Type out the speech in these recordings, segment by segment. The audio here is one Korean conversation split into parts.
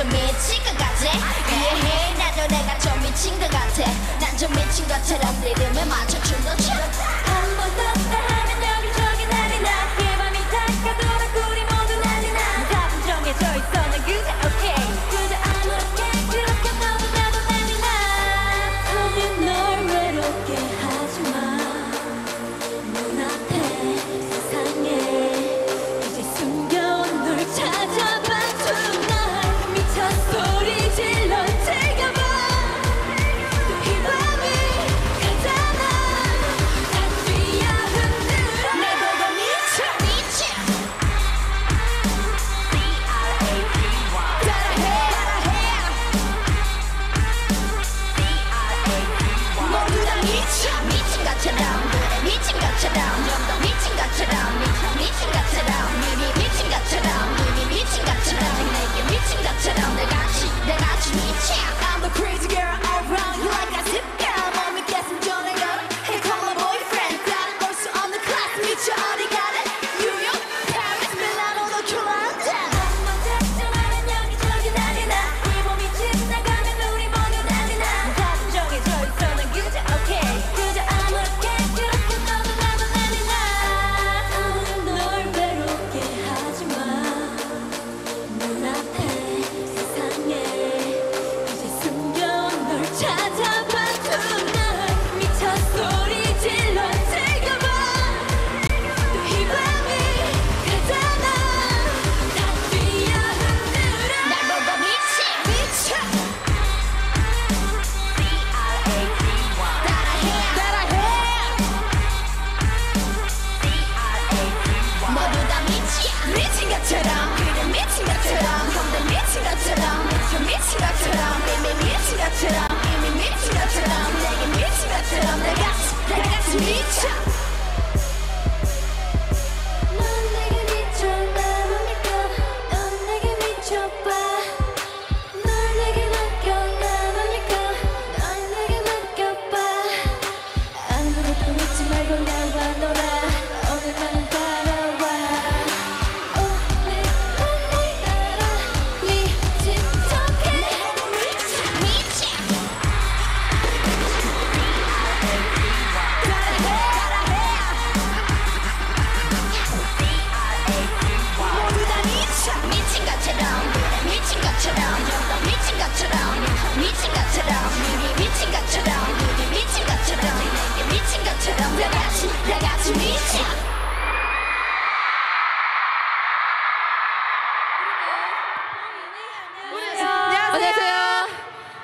좀 미친 것 같아. 이해해. 나도 내가 좀 미친 것 같아. 난 좀 미친 것처럼 리듬에 맞춰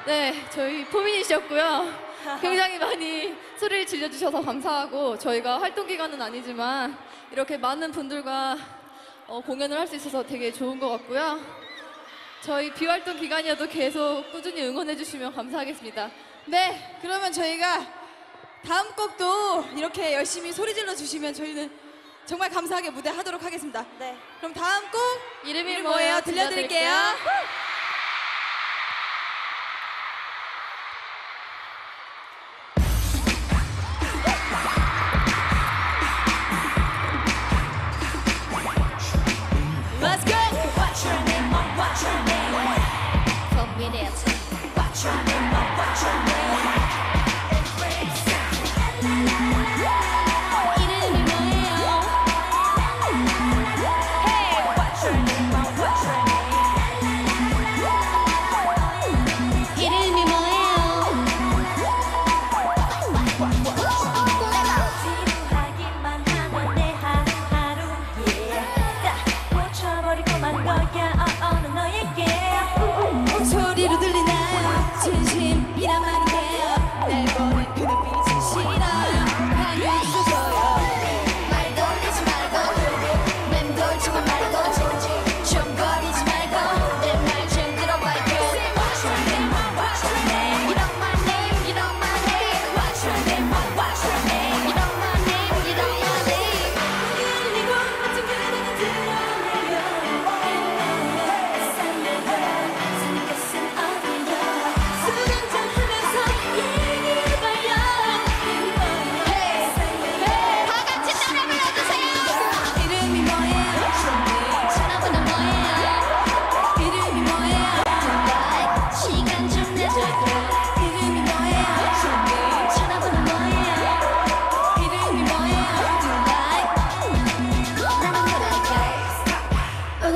네, 주셔서 감사하고 저희가 활동 기간은 아니지만 이렇게 많은 분들과 어, 공연을 할 수 있어서 되게 좋은 것 같고요. 저희 비활동 기간이어도 계속 꾸준히 응원해주시면 감사하겠습니다. 네, 그러면 저희가 다음 곡도 이렇게 열심히 소리 질러 주시면 저희는 정말 감사하게 무대하도록 하겠습니다. 네. 그럼 다음 곡 이름이, 이름이 뭐예요? 뭐예요 들려드릴게요.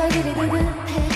I really, really, really,